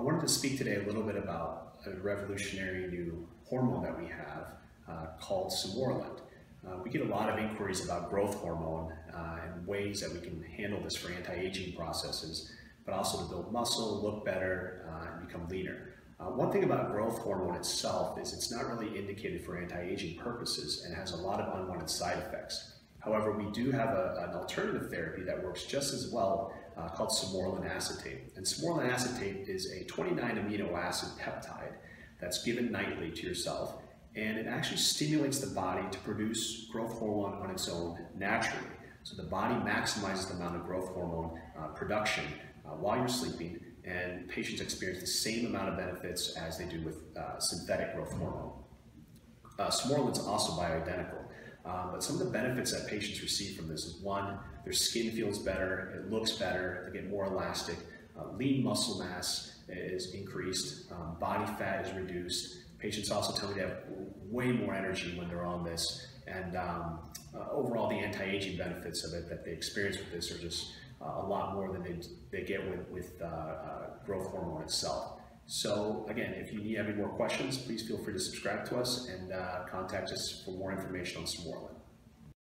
I wanted to speak today a little bit about a revolutionary new hormone that we have uh, called Sermorelin. Uh, we get a lot of inquiries about growth hormone uh, and ways that we can handle this for anti-aging processes, but also to build muscle, look better, uh, and become leaner. Uh, one thing about growth hormone itself is it's not really indicated for anti-aging purposes and has a lot of unwanted side effects. However, we do have a, an alternative therapy that works just as well uh, called Sermorelin acetate. And Sermorelin acetate is a 29 amino acid peptide that's given nightly to yourself and it actually stimulates the body to produce growth hormone on its own naturally. So the body maximizes the amount of growth hormone uh, production uh, while you're sleeping and patients experience the same amount of benefits as they do with uh, synthetic growth hormone. Uh, is also bioidentical, um, but some of the benefits that patients receive from this is one, their skin feels better, it looks better, they get more elastic, uh, lean muscle mass is increased, um, body fat is reduced. Patients also tell me they have way more energy when they're on this, and um, uh, overall the anti-aging benefits of it that they experience with this are just uh, a lot more than they, they get with, with uh, uh, growth hormone itself. So again, if you need any more questions, please feel free to subscribe to us and uh, contact us for more information on Sermorelin.